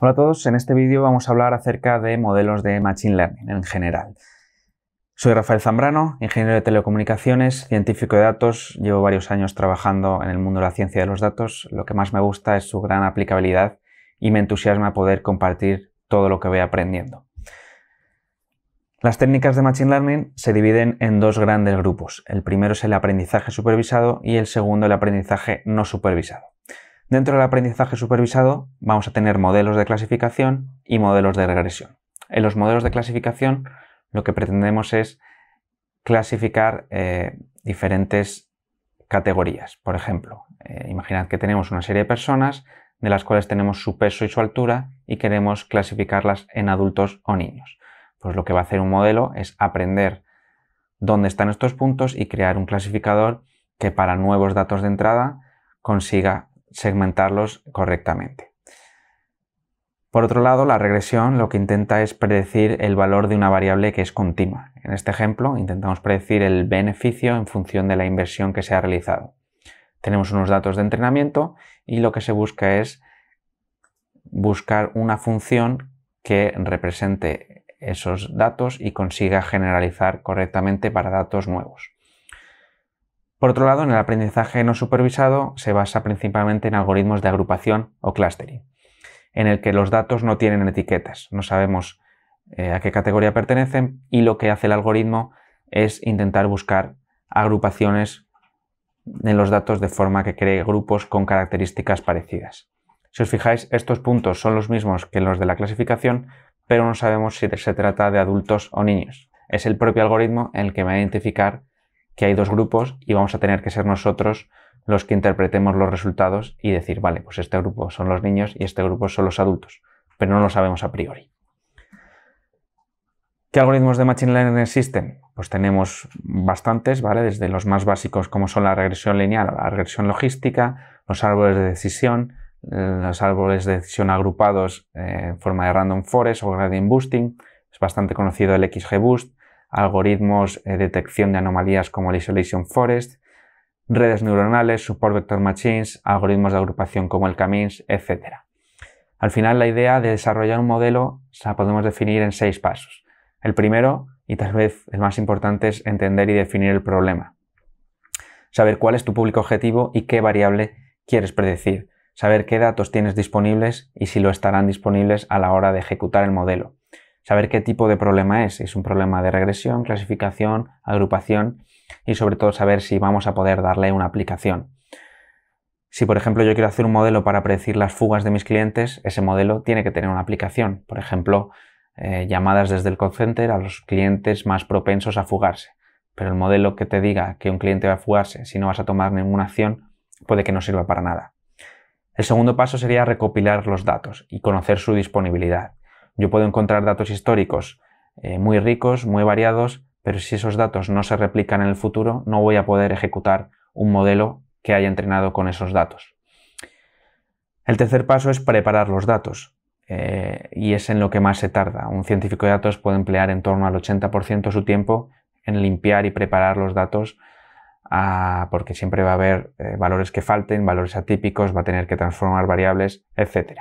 Hola a todos, en este vídeo vamos a hablar acerca de modelos de Machine Learning en general. Soy Rafael Zambrano, ingeniero de telecomunicaciones, científico de datos, llevo varios años trabajando en el mundo de la ciencia de los datos, lo que más me gusta es su gran aplicabilidad y me entusiasma poder compartir todo lo que voy aprendiendo. Las técnicas de Machine Learning se dividen en dos grandes grupos. El primero es el aprendizaje supervisado y el segundo el aprendizaje no supervisado. Dentro del aprendizaje supervisado vamos a tener modelos de clasificación y modelos de regresión. En los modelos de clasificación lo que pretendemos es clasificar eh, diferentes categorías. Por ejemplo, eh, imaginad que tenemos una serie de personas de las cuales tenemos su peso y su altura y queremos clasificarlas en adultos o niños. Pues lo que va a hacer un modelo es aprender dónde están estos puntos y crear un clasificador que para nuevos datos de entrada consiga segmentarlos correctamente. Por otro lado, la regresión lo que intenta es predecir el valor de una variable que es continua. En este ejemplo, intentamos predecir el beneficio en función de la inversión que se ha realizado. Tenemos unos datos de entrenamiento y lo que se busca es buscar una función que represente esos datos y consiga generalizar correctamente para datos nuevos. Por otro lado, en el aprendizaje no supervisado se basa principalmente en algoritmos de agrupación o clustering, en el que los datos no tienen etiquetas, no sabemos eh, a qué categoría pertenecen y lo que hace el algoritmo es intentar buscar agrupaciones en los datos de forma que cree grupos con características parecidas. Si os fijáis, estos puntos son los mismos que los de la clasificación, pero no sabemos si se trata de adultos o niños. Es el propio algoritmo el que va a identificar que hay dos grupos y vamos a tener que ser nosotros los que interpretemos los resultados y decir, vale, pues este grupo son los niños y este grupo son los adultos, pero no lo sabemos a priori. ¿Qué algoritmos de Machine Learning existen? Pues tenemos bastantes, ¿vale? Desde los más básicos como son la regresión lineal la regresión logística, los árboles de decisión, los árboles de decisión agrupados eh, en forma de random forest o gradient boosting, es bastante conocido el XGBoost, algoritmos de detección de anomalías como el Isolation Forest, redes neuronales, support vector machines, algoritmos de agrupación como el Camins, etc. Al final la idea de desarrollar un modelo la podemos definir en seis pasos. El primero, y tal vez el más importante, es entender y definir el problema. Saber cuál es tu público objetivo y qué variable quieres predecir. Saber qué datos tienes disponibles y si lo estarán disponibles a la hora de ejecutar el modelo saber qué tipo de problema es, es un problema de regresión, clasificación, agrupación y sobre todo saber si vamos a poder darle una aplicación. Si por ejemplo yo quiero hacer un modelo para predecir las fugas de mis clientes, ese modelo tiene que tener una aplicación. Por ejemplo, eh, llamadas desde el call center a los clientes más propensos a fugarse. Pero el modelo que te diga que un cliente va a fugarse si no vas a tomar ninguna acción puede que no sirva para nada. El segundo paso sería recopilar los datos y conocer su disponibilidad. Yo puedo encontrar datos históricos eh, muy ricos, muy variados, pero si esos datos no se replican en el futuro, no voy a poder ejecutar un modelo que haya entrenado con esos datos. El tercer paso es preparar los datos. Eh, y es en lo que más se tarda. Un científico de datos puede emplear en torno al 80% de su tiempo en limpiar y preparar los datos ah, porque siempre va a haber eh, valores que falten, valores atípicos, va a tener que transformar variables, etc.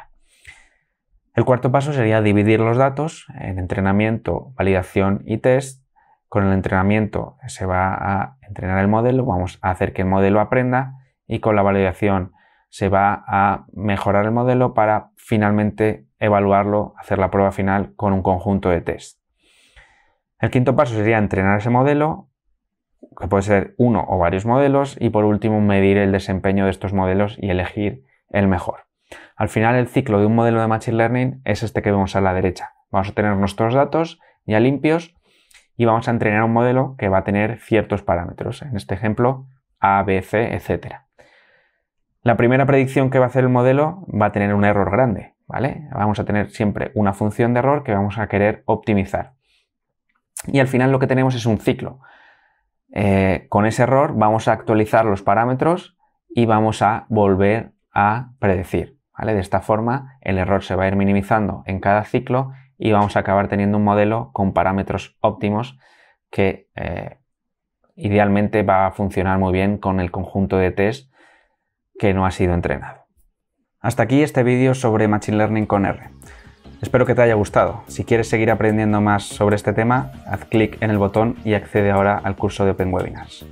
El cuarto paso sería dividir los datos en entrenamiento, validación y test. Con el entrenamiento se va a entrenar el modelo, vamos a hacer que el modelo aprenda y con la validación se va a mejorar el modelo para finalmente evaluarlo, hacer la prueba final con un conjunto de test. El quinto paso sería entrenar ese modelo, que puede ser uno o varios modelos, y por último medir el desempeño de estos modelos y elegir el mejor. Al final el ciclo de un modelo de Machine Learning es este que vemos a la derecha. Vamos a tener nuestros datos ya limpios y vamos a entrenar un modelo que va a tener ciertos parámetros. En este ejemplo, A, B, C, etc. La primera predicción que va a hacer el modelo va a tener un error grande, ¿vale? Vamos a tener siempre una función de error que vamos a querer optimizar. Y al final lo que tenemos es un ciclo. Eh, con ese error vamos a actualizar los parámetros y vamos a volver a predecir. De esta forma el error se va a ir minimizando en cada ciclo y vamos a acabar teniendo un modelo con parámetros óptimos que eh, idealmente va a funcionar muy bien con el conjunto de test que no ha sido entrenado. Hasta aquí este vídeo sobre Machine Learning con R. Espero que te haya gustado. Si quieres seguir aprendiendo más sobre este tema, haz clic en el botón y accede ahora al curso de Open Webinars.